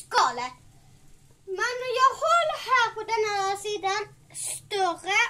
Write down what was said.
skalet. Men jag håller här på den här sidan större